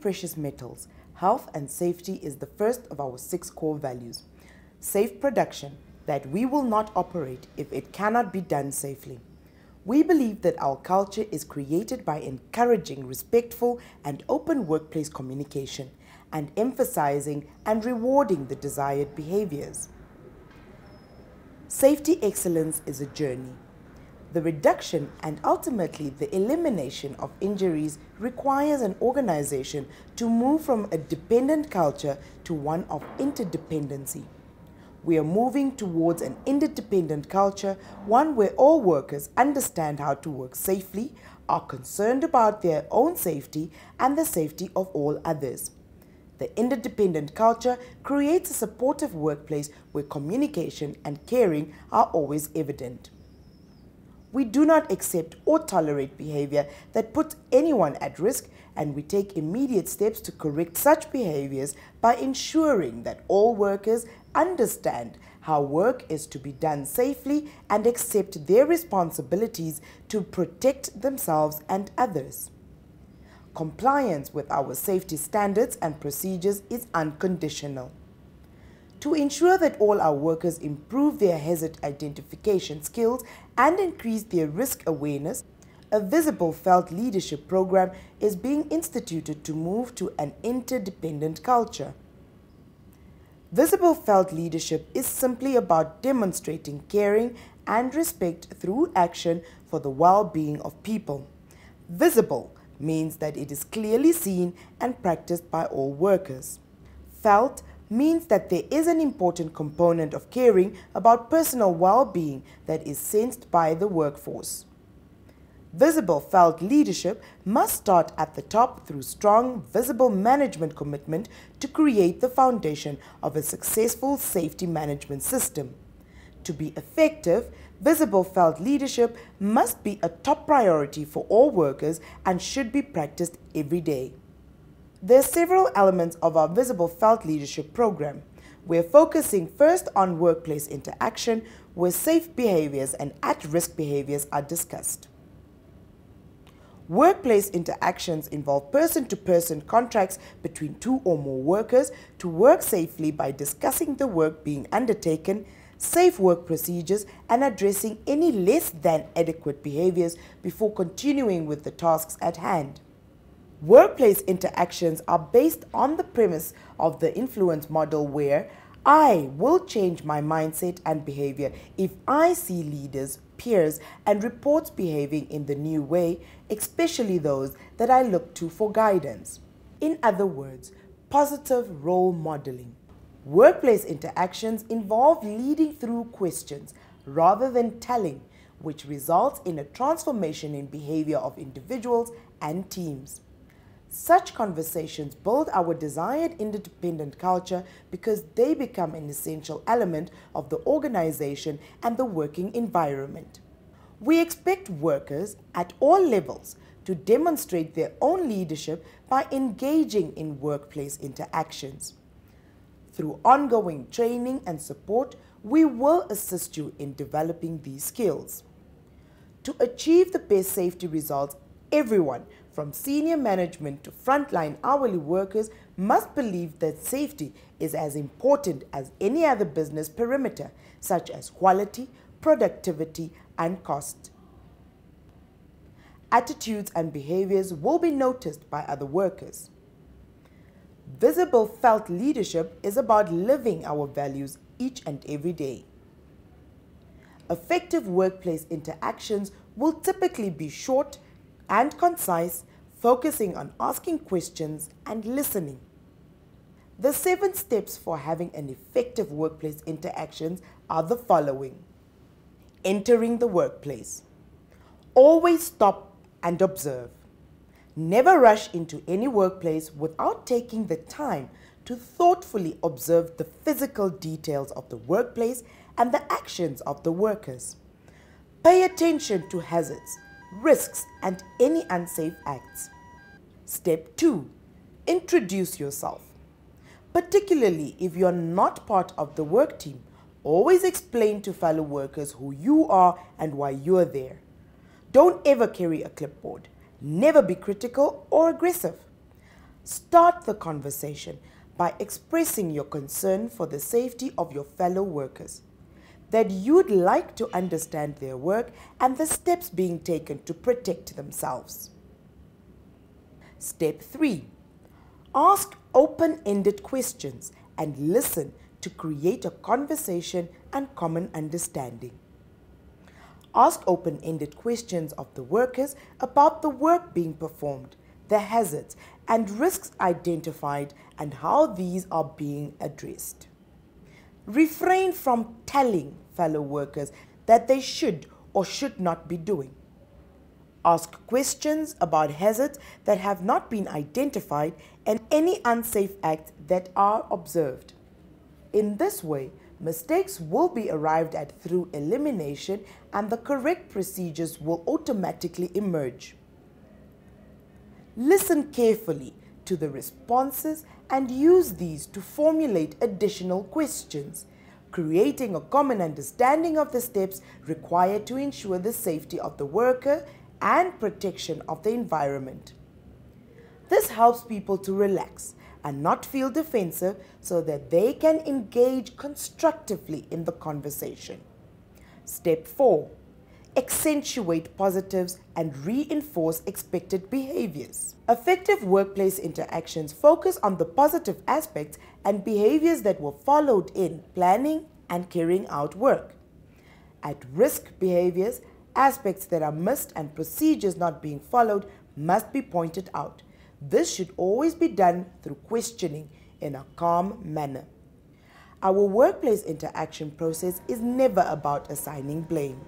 Precious Metals, health and safety is the first of our six core values. Safe production, that we will not operate if it cannot be done safely. We believe that our culture is created by encouraging respectful and open workplace communication and emphasizing and rewarding the desired behaviors. Safety excellence is a journey. The reduction and ultimately the elimination of injuries requires an organization to move from a dependent culture to one of interdependency. We are moving towards an interdependent culture, one where all workers understand how to work safely, are concerned about their own safety and the safety of all others. The interdependent culture creates a supportive workplace where communication and caring are always evident. We do not accept or tolerate behavior that puts anyone at risk and we take immediate steps to correct such behaviors by ensuring that all workers understand how work is to be done safely and accept their responsibilities to protect themselves and others. Compliance with our safety standards and procedures is unconditional. To ensure that all our workers improve their hazard identification skills and increase their risk awareness, a visible felt leadership program is being instituted to move to an interdependent culture. Visible felt leadership is simply about demonstrating caring and respect through action for the well-being of people. Visible means that it is clearly seen and practiced by all workers. Felt means that there is an important component of caring about personal well-being that is sensed by the workforce. Visible felt leadership must start at the top through strong, visible management commitment to create the foundation of a successful safety management system. To be effective, visible felt leadership must be a top priority for all workers and should be practiced every day. There are several elements of our visible felt leadership program. We're focusing first on workplace interaction, where safe behaviors and at risk behaviors are discussed. Workplace interactions involve person-to-person contracts between two or more workers to work safely by discussing the work being undertaken, safe work procedures, and addressing any less than adequate behaviors before continuing with the tasks at hand. Workplace interactions are based on the premise of the influence model where I will change my mindset and behavior if I see leaders, peers, and reports behaving in the new way, especially those that I look to for guidance. In other words, positive role modeling. Workplace interactions involve leading through questions rather than telling, which results in a transformation in behavior of individuals and teams. Such conversations build our desired interdependent culture because they become an essential element of the organization and the working environment. We expect workers at all levels to demonstrate their own leadership by engaging in workplace interactions. Through ongoing training and support, we will assist you in developing these skills. To achieve the best safety results, everyone from senior management to frontline hourly workers must believe that safety is as important as any other business perimeter, such as quality, productivity, and cost. Attitudes and behaviors will be noticed by other workers. Visible felt leadership is about living our values each and every day. Effective workplace interactions will typically be short, and concise, focusing on asking questions and listening. The seven steps for having an effective workplace interactions are the following. Entering the workplace. Always stop and observe. Never rush into any workplace without taking the time to thoughtfully observe the physical details of the workplace and the actions of the workers. Pay attention to hazards, risks, and any unsafe acts. Step 2. Introduce yourself. Particularly if you're not part of the work team, always explain to fellow workers who you are and why you're there. Don't ever carry a clipboard. Never be critical or aggressive. Start the conversation by expressing your concern for the safety of your fellow workers, that you'd like to understand their work and the steps being taken to protect themselves. Step 3. Ask open ended questions and listen to create a conversation and common understanding. Ask open ended questions of the workers about the work being performed, the hazards and risks identified, and how these are being addressed. Refrain from telling fellow workers that they should or should not be doing. Ask questions about hazards that have not been identified and any unsafe acts that are observed. In this way, mistakes will be arrived at through elimination and the correct procedures will automatically emerge. Listen carefully to the responses and use these to formulate additional questions, creating a common understanding of the steps required to ensure the safety of the worker and protection of the environment. This helps people to relax and not feel defensive so that they can engage constructively in the conversation. Step 4. Accentuate positives and reinforce expected behaviors. Effective workplace interactions focus on the positive aspects and behaviors that were followed in planning and carrying out work. At risk behaviors, aspects that are missed and procedures not being followed must be pointed out this should always be done through questioning in a calm manner. Our workplace interaction process is never about assigning blame.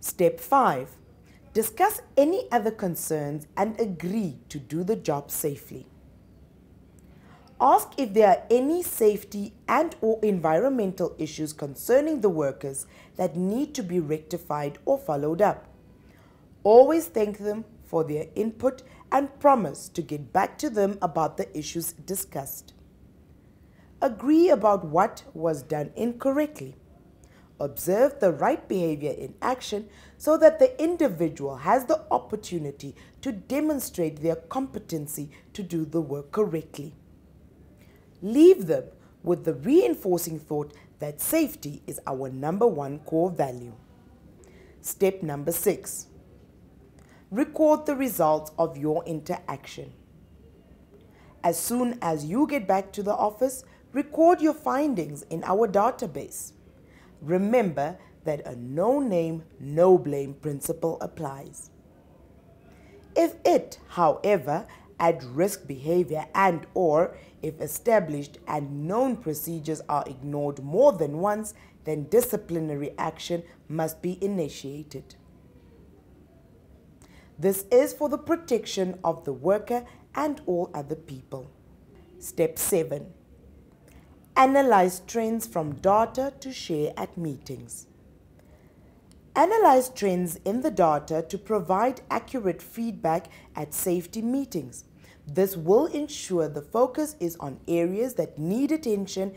Step 5. Discuss any other concerns and agree to do the job safely. Ask if there are any safety and or environmental issues concerning the workers that need to be rectified or followed up. Always thank them for their input and promise to get back to them about the issues discussed. Agree about what was done incorrectly. Observe the right behavior in action so that the individual has the opportunity to demonstrate their competency to do the work correctly. Leave them with the reinforcing thought that safety is our number one core value. Step number six record the results of your interaction. As soon as you get back to the office, record your findings in our database. Remember that a no name, no blame principle applies. If it, however, at risk behavior and or if established and known procedures are ignored more than once, then disciplinary action must be initiated. This is for the protection of the worker and all other people. Step 7. Analyze trends from data to share at meetings. Analyze trends in the data to provide accurate feedback at safety meetings. This will ensure the focus is on areas that need attention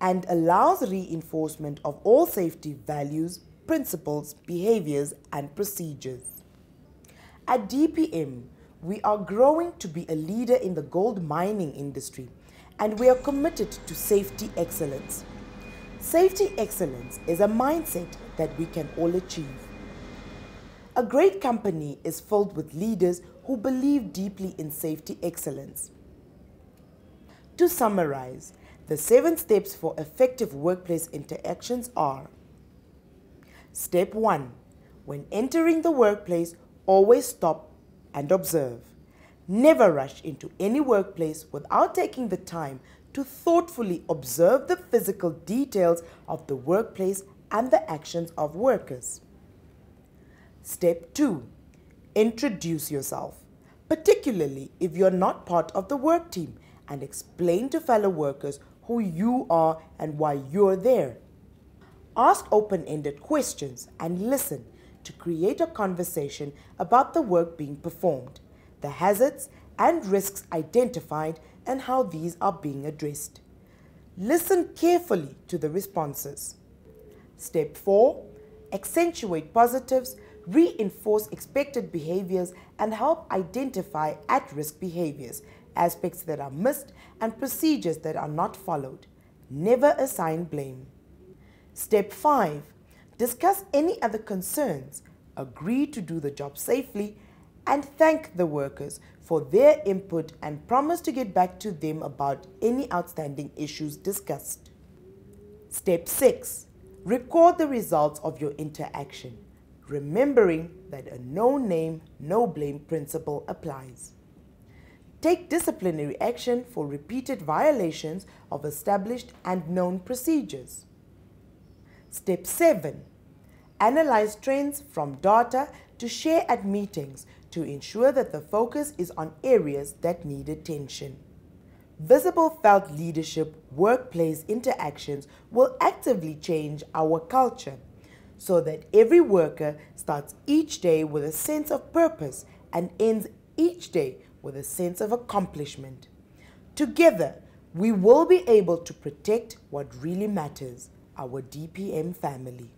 and allows reinforcement of all safety values, principles, behaviors, and procedures. At DPM, we are growing to be a leader in the gold mining industry and we are committed to safety excellence. Safety excellence is a mindset that we can all achieve. A great company is filled with leaders who believe deeply in safety excellence. To summarize, the seven steps for effective workplace interactions are Step 1 When entering the workplace, Always stop and observe. Never rush into any workplace without taking the time to thoughtfully observe the physical details of the workplace and the actions of workers. Step 2. Introduce yourself, particularly if you're not part of the work team, and explain to fellow workers who you are and why you're there. Ask open ended questions and listen to create a conversation about the work being performed, the hazards and risks identified, and how these are being addressed. Listen carefully to the responses. Step 4 Accentuate positives reinforce expected behaviors, and help identify at risk behaviors, aspects that are missed, and procedures that are not followed. Never assign blame. Step 5. Discuss any other concerns, agree to do the job safely, and thank the workers for their input and promise to get back to them about any outstanding issues discussed. Step 6. Record the results of your interaction, remembering that a no name, no blame principle applies. Take disciplinary action for repeated violations of established and known procedures. Step 7. Analyze trends from data to share at meetings to ensure that the focus is on areas that need attention. Visible felt leadership workplace interactions will actively change our culture so that every worker starts each day with a sense of purpose and ends each day with a sense of accomplishment. Together, we will be able to protect what really matters our DPM family.